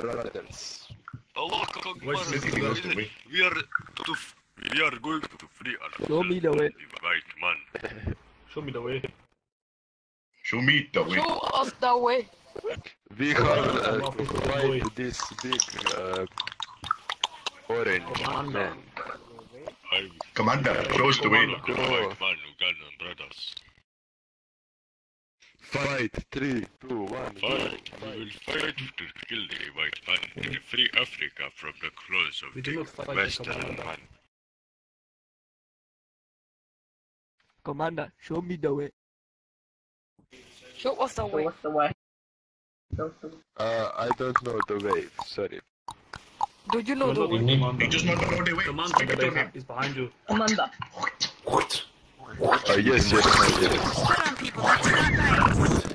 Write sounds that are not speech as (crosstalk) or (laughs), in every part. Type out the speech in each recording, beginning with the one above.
brothers. Allah Akbar. What's the thing to me? We are to f- we are going to free ourselves. Show me the way. White man. Show me the way. Show me the way. Show us the way. We have uh, to fight this big uh, orange man. I Commander, show us the way. the white man, Ugandan brothers. Fight, three, two, one, go. Fight. We will fight to kill the white man to free Africa from the claws We of do the not fight Western commander. man. Commander, show me the way. Show us the way. Way? Show us the way. Uh, I don't know the way, sorry. Do you know the way? Commander. He does not know the way. Commander, Speak the to way is behind you. Commander. Uh, yes, yes, I get. Hold on, people. That's not nice.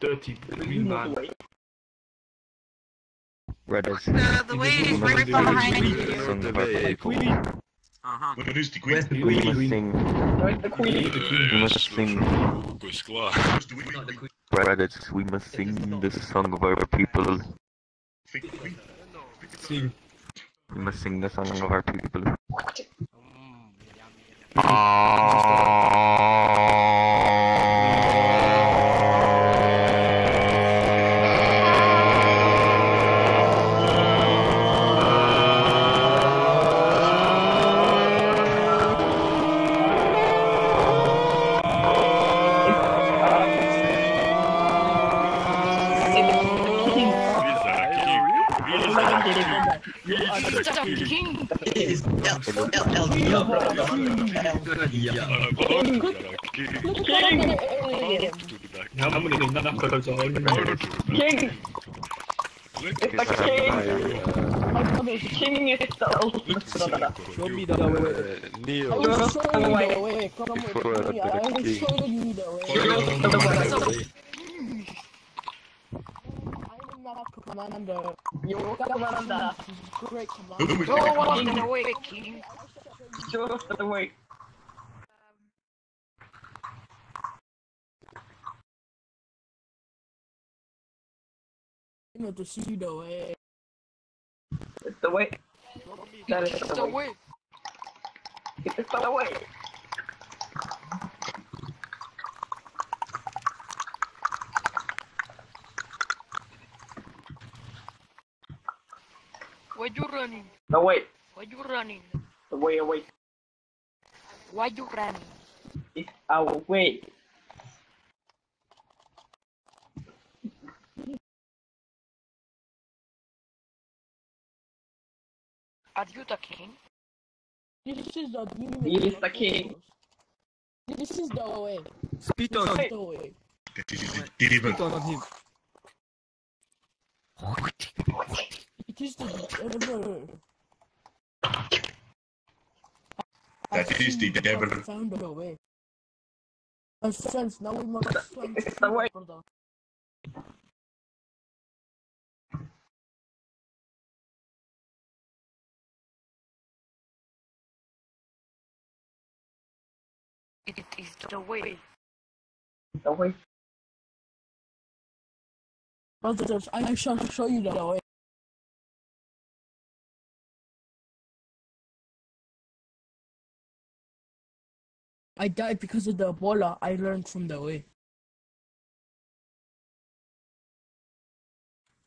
Dirty green man. the way. Brothers, The, the way is right we behind must you. sing the song of our people. Uh-huh. Where is the queen? Where's the We must queen? sing, the queen? we must sing, Hugo Sklar. Where's the queen? brothers, we must sing the song of our people. Fake. Sing. We must sing the song of our people. King. He's a king. Just a king. How many knuckles are on King! It's It's the king! uh, The king is the oldest brother. Show me the way. uh, Neo Show us the way. before the king. The way. Commander. Yo, Commander. Great Who commander. is Show the us king? the way, king. Show us the way. You know to see the way. It's the way. That is the the way. way. It's the way. Why you running? The way. Why you running? The way away. Why you running? It's our uh, way. Are you the king? This is the He is the king. This is the way. Spit on him. is. This is the devil. Spit on him. It is the devil. That is the devil. Found the way. My friends, now we must find It's the way. It is the way. The way. Brothers, I shall show you the way. I died because of the Ebola I learned from the way.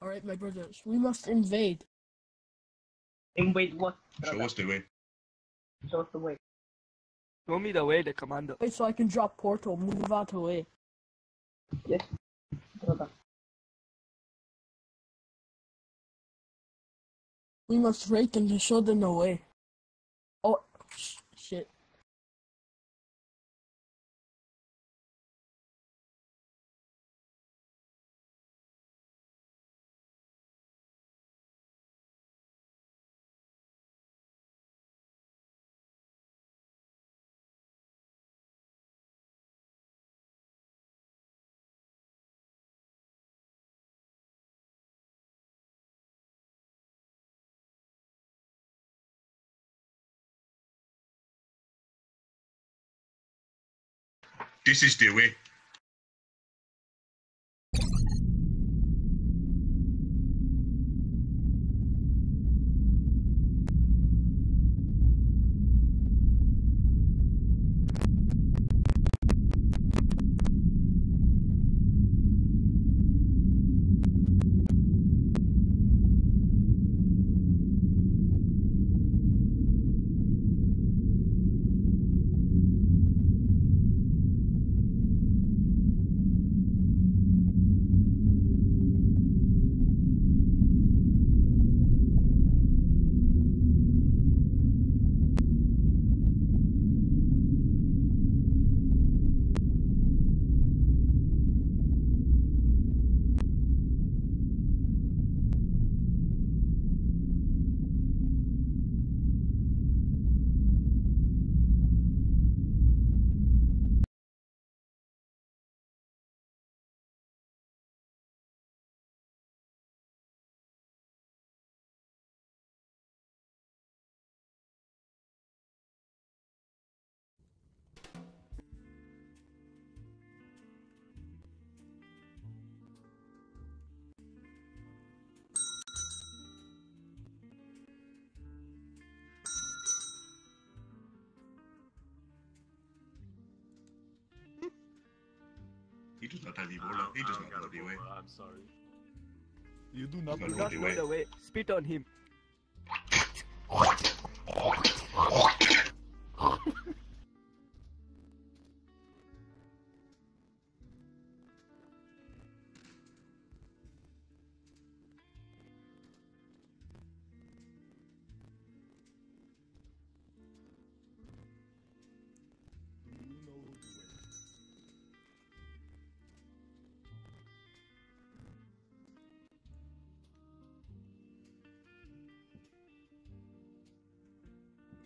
Alright, my brothers, we must invade. Invade what? Show brother? us the way. Show us the way. Show me the way, the commander. Wait, so I can drop portal, move out away. Yes. Brother. We must rake them to show them the way. This is the way. Does not have Ebola. He does not know the way. I'm sorry. You do not Not Do know not the way. the way. Spit on him. (laughs) (laughs)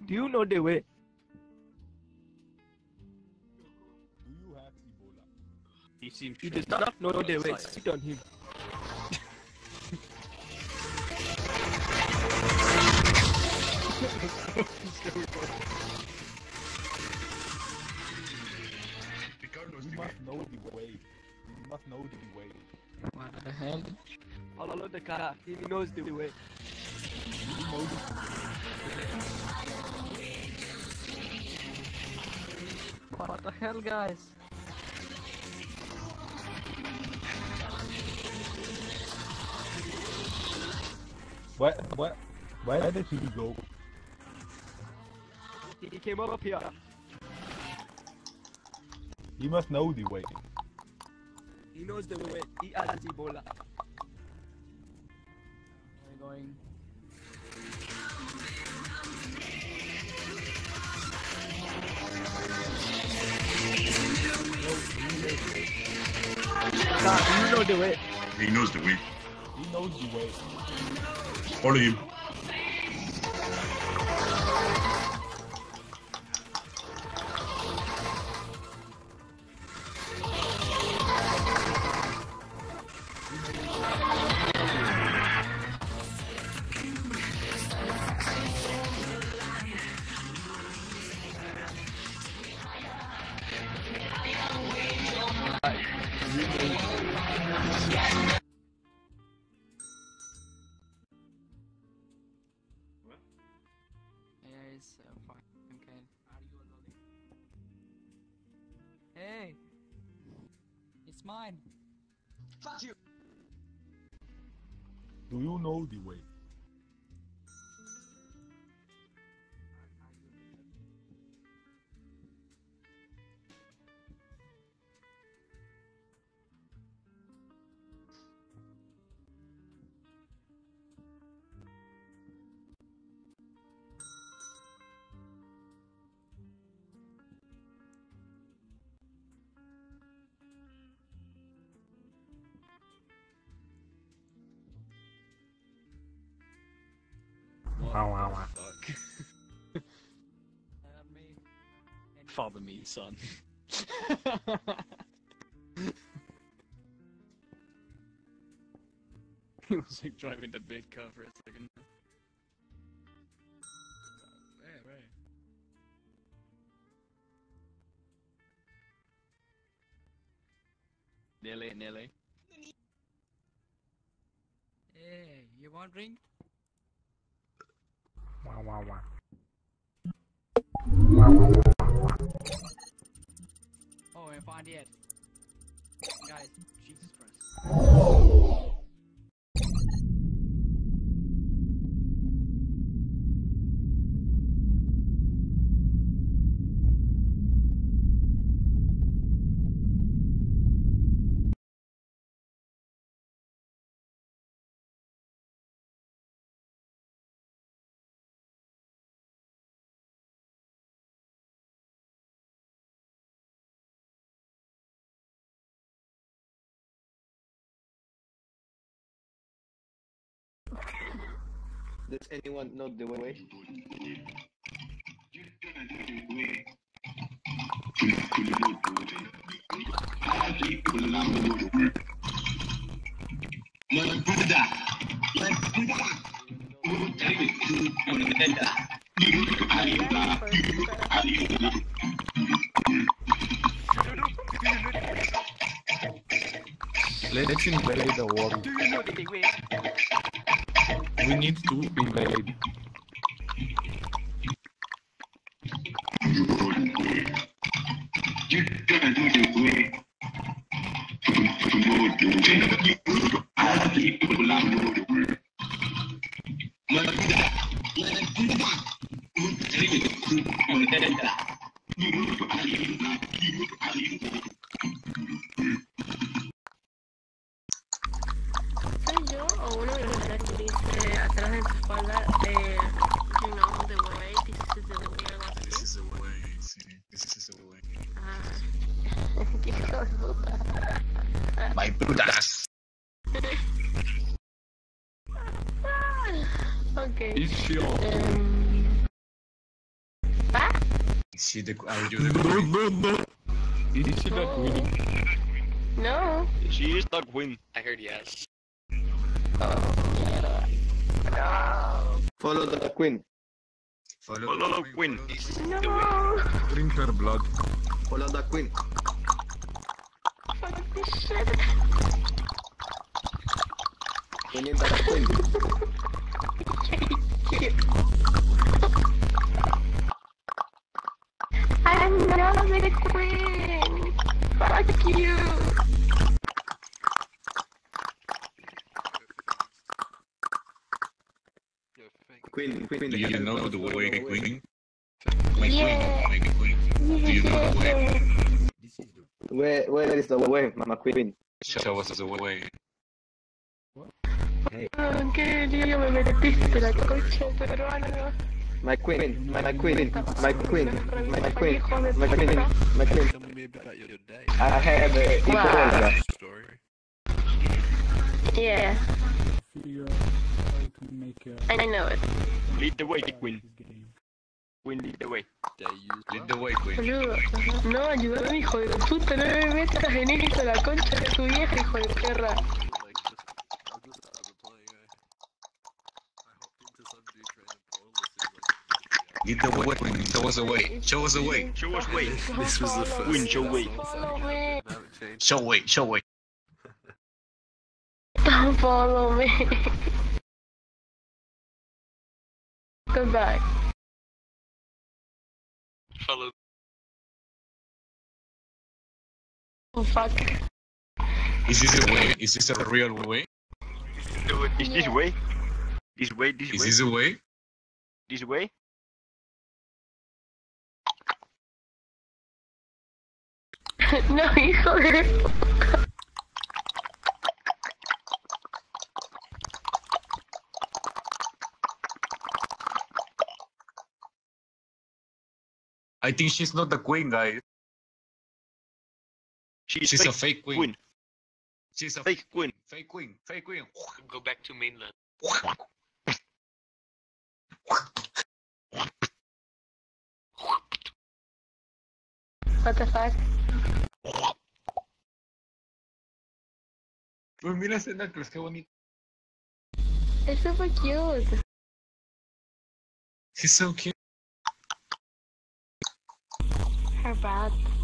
Do you know the way? Do you have Ebola? He seems He does not know the way. Spit on him. Picard You the way. must know the way. You must know the way. What the hell? Follow the car. He knows the way. What the hell, guys? Where, where, where did he go? He he came up here. He must know the way. He knows the way. He has Ebola. We're going. Car, you know the way. He knows the way. He knows the way. Follow him. It's mine! Do you know the way? Fuck. Me. (laughs) Father me, son. (laughs) he was like driving the big car for a second. Yeah, right. Nearly, nearly. Hey, you want drink? Oh, I found it. Guys, Jesus Christ. Does anyone know the way? Let's invade the world. We need to invade. ¿Soy yo o uno de los que dice atrás de tu eh, you know, the way, this is the way, algo así? This is the way, sí. This is the way. Ah. Qué hijo de. My putas. (laughs) Ok. Is she on? Em, ¿Ah? Is she the, are you the queen? no, no. Is she the queen? No. She is the queen. I heard yes. Follow the queen. Follow, Follow the queen. No. Drink her blood. Follow the queen. Fuck this shit. We need the queen. I'm not the queen. Fuck you. Queen, queen. Do you know the way, queen? My Yeah. queen, my queen. Do you know the way? Where, where is the way, my queen? Show us the way. Aunque yo me metiste la concha peruana. My queen, my, my queen, my queen, my queen, my queen, my queen. Tell me about your day. I have a Wow. Ebola. Story. Yeah, Figure out how to make uh, I know it. Lead the way, queen. Queen, lead the way. Lead the way, queen. Boludo. No, ayúdame, hijo de puta. No me metas en esto, la concha de tu vieja, hijo de perra. like just I just started playing. I hopped into some dude training portal. This is like Lead the way, queen. Show us the way. Show us the way. Show us way. this was the first. Queen, show way. Follow me. Haven't changed. Show way, show way. Don't (laughs) follow me. (laughs) Goodbye. Follow. Oh, fuck. Is this the way? Is this the real way? Is this Yeah. way? This way, this Is way, this the way? this way? (laughs) no, hijo de puta. I think she's not the queen, guys. She's, She's fake a fake queen. queen. She's a Fake queen. fake queen. Fake queen. Go back to mainland. What the fuck? Pues mira ese necklace, qué bonito. It's super cute. He's so cute. Her bad.